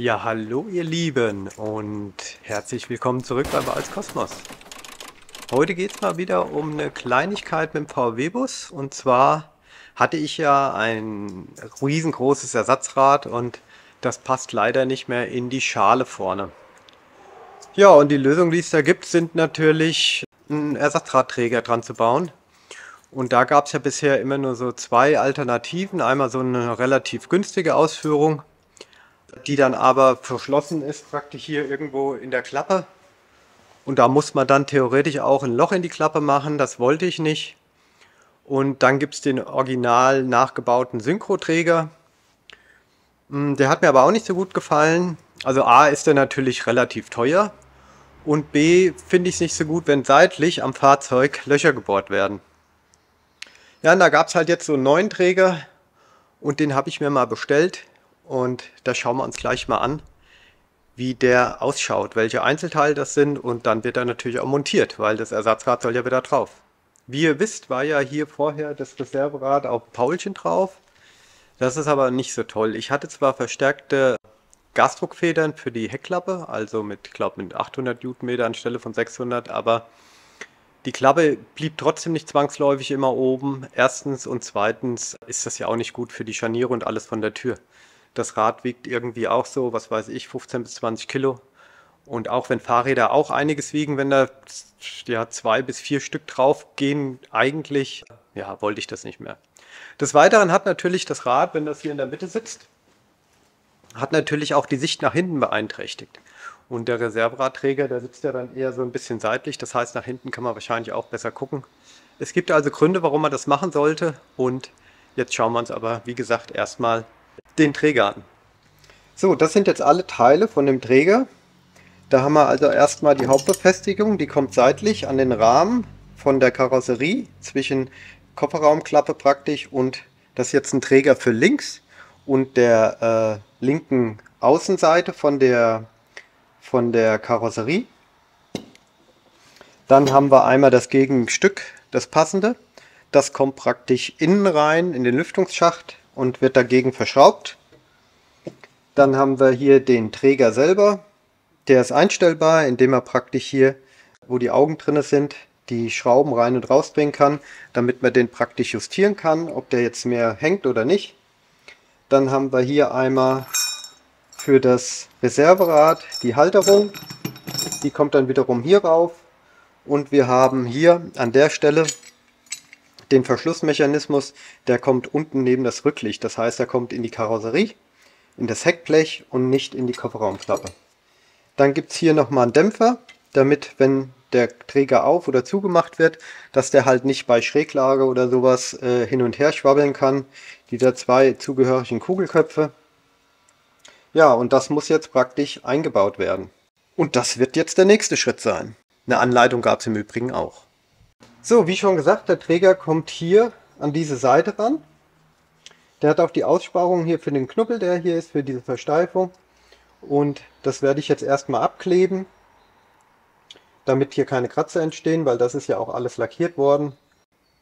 Ja, hallo ihr Lieben und herzlich willkommen zurück bei Wals Kosmos. Heute geht es mal wieder um eine Kleinigkeit mit dem VW-Bus und zwar hatte ich ja ein riesengroßes Ersatzrad und das passt leider nicht mehr in die Schale vorne. Ja, und die Lösung, die es da gibt, sind natürlich einen Ersatzradträger dran zu bauen. Und da gab es ja bisher immer nur so zwei Alternativen. Einmal so eine relativ günstige Ausführung die dann aber verschlossen ist, praktisch hier irgendwo in der Klappe. Und da muss man dann theoretisch auch ein Loch in die Klappe machen, das wollte ich nicht. Und dann gibt es den original nachgebauten Synchroträger. Hm, der hat mir aber auch nicht so gut gefallen. Also A ist der natürlich relativ teuer und B finde ich es nicht so gut, wenn seitlich am Fahrzeug Löcher gebohrt werden. Ja, und da gab es halt jetzt so einen neuen Träger und den habe ich mir mal bestellt. Und da schauen wir uns gleich mal an, wie der ausschaut, welche Einzelteile das sind und dann wird er natürlich auch montiert, weil das Ersatzrad soll ja wieder drauf. Wie ihr wisst, war ja hier vorher das Reserverad auf Paulchen drauf. Das ist aber nicht so toll. Ich hatte zwar verstärkte Gasdruckfedern für die Heckklappe, also mit, glaube mit 800 Newtonmeter anstelle von 600, aber die Klappe blieb trotzdem nicht zwangsläufig immer oben. Erstens und zweitens ist das ja auch nicht gut für die Scharniere und alles von der Tür. Das Rad wiegt irgendwie auch so, was weiß ich, 15 bis 20 Kilo. Und auch wenn Fahrräder auch einiges wiegen, wenn da ja, zwei bis vier Stück drauf gehen, eigentlich, ja, wollte ich das nicht mehr. Des Weiteren hat natürlich das Rad, wenn das hier in der Mitte sitzt, hat natürlich auch die Sicht nach hinten beeinträchtigt. Und der Reserveradträger, der sitzt ja dann eher so ein bisschen seitlich, das heißt, nach hinten kann man wahrscheinlich auch besser gucken. Es gibt also Gründe, warum man das machen sollte. Und jetzt schauen wir uns aber, wie gesagt, erstmal den Träger an. So, das sind jetzt alle Teile von dem Träger. Da haben wir also erstmal die Hauptbefestigung, die kommt seitlich an den Rahmen von der Karosserie zwischen Kofferraumklappe praktisch und das ist jetzt ein Träger für links und der äh, linken Außenseite von der, von der Karosserie. Dann haben wir einmal das Gegenstück, das passende. Das kommt praktisch innen rein in den Lüftungsschacht und wird dagegen verschraubt. Dann haben wir hier den Träger selber. Der ist einstellbar, indem er praktisch hier, wo die Augen drin sind, die Schrauben rein und rausbringen kann, damit man den praktisch justieren kann, ob der jetzt mehr hängt oder nicht. Dann haben wir hier einmal für das Reserverad die Halterung. Die kommt dann wiederum hier rauf. Und wir haben hier an der Stelle den Verschlussmechanismus, der kommt unten neben das Rücklicht. Das heißt, er kommt in die Karosserie, in das Heckblech und nicht in die Kofferraumklappe. Dann gibt es hier nochmal einen Dämpfer, damit, wenn der Träger auf- oder zugemacht wird, dass der halt nicht bei Schräglage oder sowas äh, hin und her schwabbeln kann. Die da zwei zugehörigen Kugelköpfe. Ja, und das muss jetzt praktisch eingebaut werden. Und das wird jetzt der nächste Schritt sein. Eine Anleitung gab es im Übrigen auch. So, wie schon gesagt, der Träger kommt hier an diese Seite ran. Der hat auch die Aussparung hier für den Knubbel, der hier ist, für diese Versteifung. Und das werde ich jetzt erstmal abkleben, damit hier keine Kratzer entstehen, weil das ist ja auch alles lackiert worden.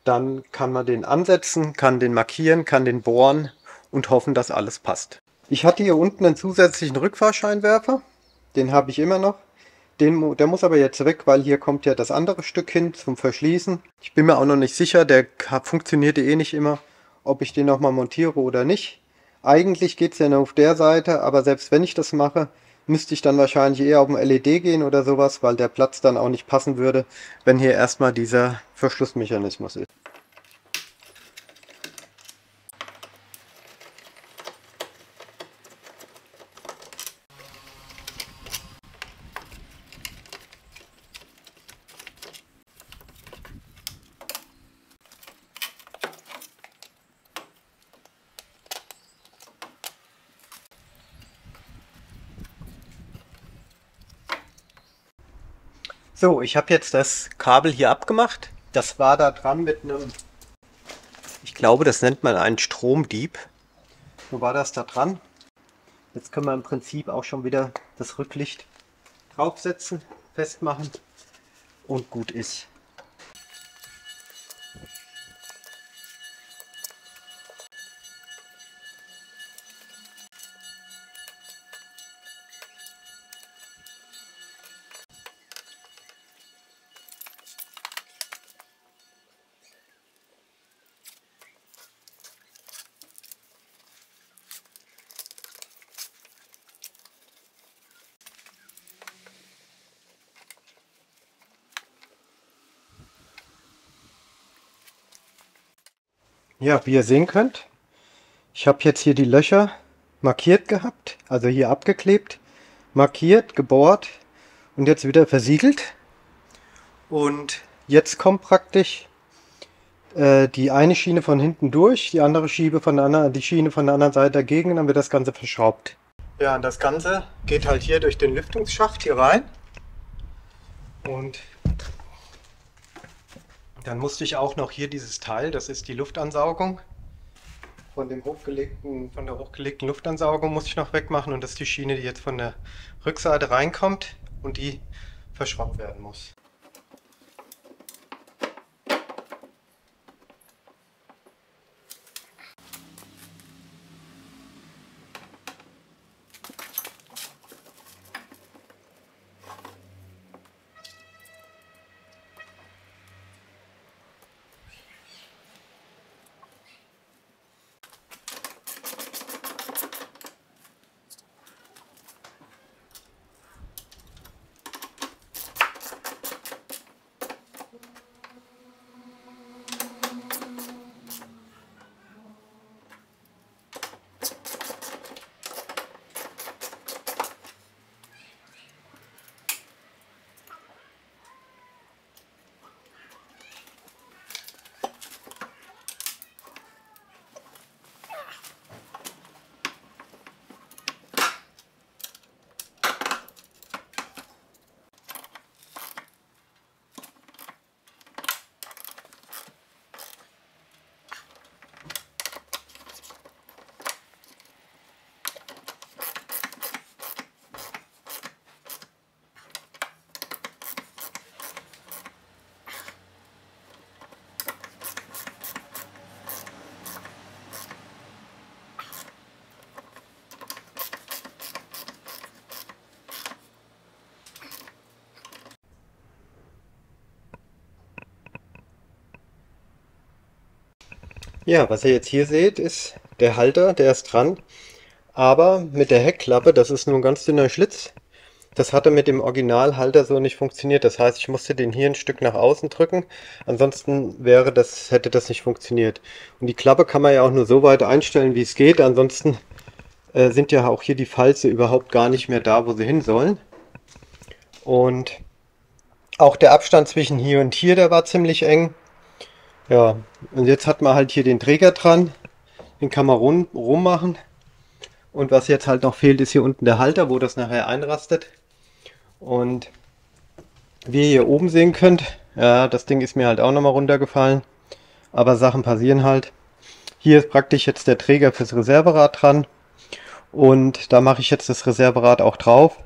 Dann kann man den ansetzen, kann den markieren, kann den bohren und hoffen, dass alles passt. Ich hatte hier unten einen zusätzlichen Rückfahrscheinwerfer. Den habe ich immer noch. Den, der muss aber jetzt weg, weil hier kommt ja das andere Stück hin zum Verschließen. Ich bin mir auch noch nicht sicher, der funktionierte eh nicht immer, ob ich den nochmal montiere oder nicht. Eigentlich geht es ja nur auf der Seite, aber selbst wenn ich das mache, müsste ich dann wahrscheinlich eher auf ein LED gehen oder sowas, weil der Platz dann auch nicht passen würde, wenn hier erstmal dieser Verschlussmechanismus ist. So, ich habe jetzt das Kabel hier abgemacht. Das war da dran mit einem, ich glaube, das nennt man einen Stromdieb. So war das da dran. Jetzt können wir im Prinzip auch schon wieder das Rücklicht draufsetzen, festmachen und gut ist. Ja, wie ihr sehen könnt, ich habe jetzt hier die Löcher markiert gehabt, also hier abgeklebt, markiert, gebohrt und jetzt wieder versiegelt. Und jetzt kommt praktisch äh, die eine Schiene von hinten durch, die andere Schiebe von der anderen, die Schiene von der anderen Seite dagegen, dann wird das Ganze verschraubt. Ja, und das Ganze geht halt hier durch den Lüftungsschacht hier rein. Und dann musste ich auch noch hier dieses Teil, das ist die Luftansaugung, von, dem hochgelegten, von der hochgelegten Luftansaugung muss ich noch wegmachen und das ist die Schiene, die jetzt von der Rückseite reinkommt und die verschraubt werden muss. Ja, was ihr jetzt hier seht, ist der Halter, der ist dran. Aber mit der Heckklappe, das ist nur ein ganz dünner Schlitz, das hatte mit dem Originalhalter so nicht funktioniert. Das heißt, ich musste den hier ein Stück nach außen drücken. Ansonsten wäre das, hätte das nicht funktioniert. Und die Klappe kann man ja auch nur so weit einstellen, wie es geht. Ansonsten äh, sind ja auch hier die Falze überhaupt gar nicht mehr da, wo sie hin sollen. Und auch der Abstand zwischen hier und hier, der war ziemlich eng. Ja, und jetzt hat man halt hier den Träger dran. Den kann man rum, rummachen. Und was jetzt halt noch fehlt, ist hier unten der Halter, wo das nachher einrastet. Und wie ihr hier oben sehen könnt, ja, das Ding ist mir halt auch nochmal runtergefallen. Aber Sachen passieren halt. Hier ist praktisch jetzt der Träger fürs Reserverad dran. Und da mache ich jetzt das Reserverad auch drauf,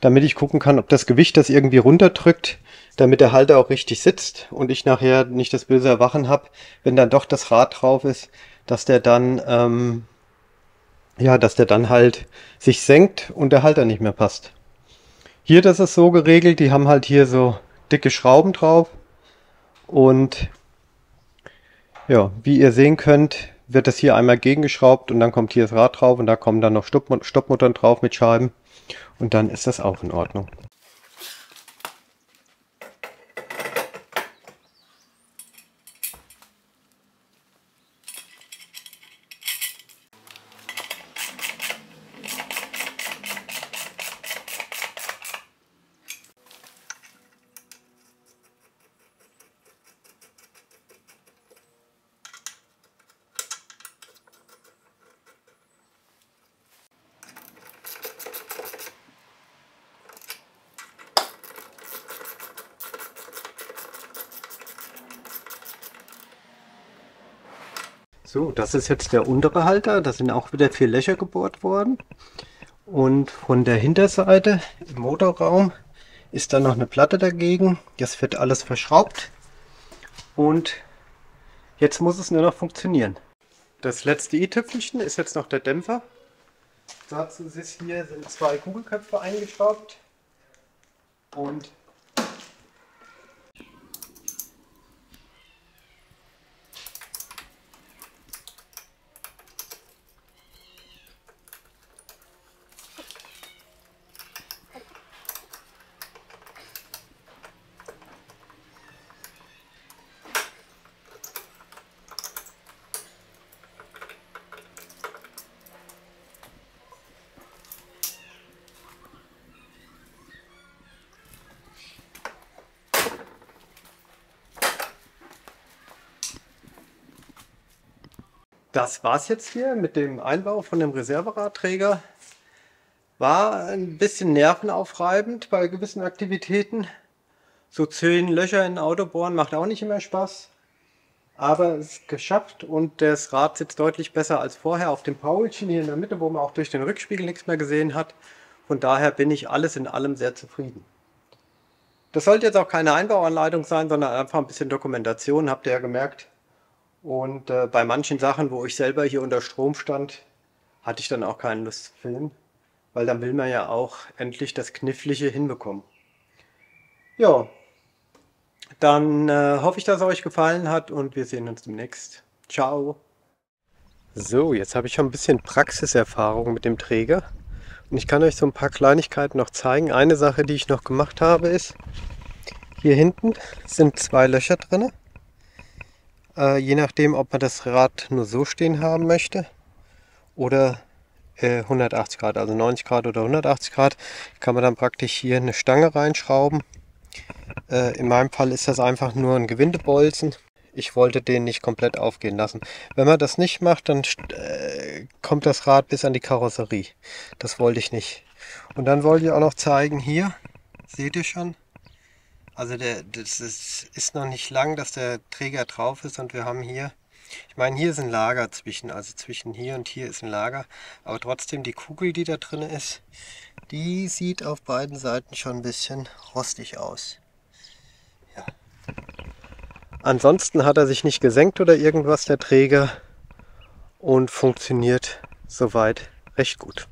damit ich gucken kann, ob das Gewicht das irgendwie runterdrückt damit der Halter auch richtig sitzt und ich nachher nicht das böse Erwachen habe, wenn dann doch das Rad drauf ist, dass der dann, ähm, ja, dass der dann halt sich senkt und der Halter nicht mehr passt. Hier, das ist so geregelt, die haben halt hier so dicke Schrauben drauf und ja, wie ihr sehen könnt, wird das hier einmal gegengeschraubt und dann kommt hier das Rad drauf und da kommen dann noch Stoppmuttern drauf mit Scheiben und dann ist das auch in Ordnung. So, das ist jetzt der untere Halter. Da sind auch wieder vier Löcher gebohrt worden. Und von der Hinterseite im Motorraum ist dann noch eine Platte dagegen. Das wird alles verschraubt. Und jetzt muss es nur noch funktionieren. Das letzte i-Tüpfelchen ist jetzt noch der Dämpfer. Dazu ist hier sind zwei Kugelköpfe eingeschraubt. Und das war's jetzt hier mit dem Einbau von dem Reserveradträger. War ein bisschen nervenaufreibend bei gewissen Aktivitäten. So zehn Löcher in ein Auto bohren macht auch nicht immer Spaß. Aber es ist geschafft und das Rad sitzt deutlich besser als vorher auf dem Paulchen hier in der Mitte, wo man auch durch den Rückspiegel nichts mehr gesehen hat. Von daher bin ich alles in allem sehr zufrieden. Das sollte jetzt auch keine Einbauanleitung sein, sondern einfach ein bisschen Dokumentation, habt ihr ja gemerkt. Und äh, bei manchen Sachen, wo ich selber hier unter Strom stand, hatte ich dann auch keine Lust zu filmen, weil dann will man ja auch endlich das Knifflige hinbekommen. Ja, dann äh, hoffe ich, dass es euch gefallen hat und wir sehen uns demnächst. Ciao. So, jetzt habe ich schon ein bisschen Praxiserfahrung mit dem Träger. Und ich kann euch so ein paar Kleinigkeiten noch zeigen. Eine Sache, die ich noch gemacht habe, ist, hier hinten sind zwei Löcher drin. Äh, je nachdem, ob man das Rad nur so stehen haben möchte oder äh, 180 Grad, also 90 Grad oder 180 Grad, kann man dann praktisch hier eine Stange reinschrauben. Äh, in meinem Fall ist das einfach nur ein Gewindebolzen ich wollte den nicht komplett aufgehen lassen. Wenn man das nicht macht, dann äh, kommt das Rad bis an die Karosserie. Das wollte ich nicht. Und dann wollte ich auch noch zeigen, hier, seht ihr schon, also der, das ist, ist noch nicht lang, dass der Träger drauf ist und wir haben hier, ich meine hier ist ein Lager zwischen, also zwischen hier und hier ist ein Lager, aber trotzdem die Kugel, die da drin ist, die sieht auf beiden Seiten schon ein bisschen rostig aus. Ja. Ansonsten hat er sich nicht gesenkt oder irgendwas, der Träger, und funktioniert soweit recht gut.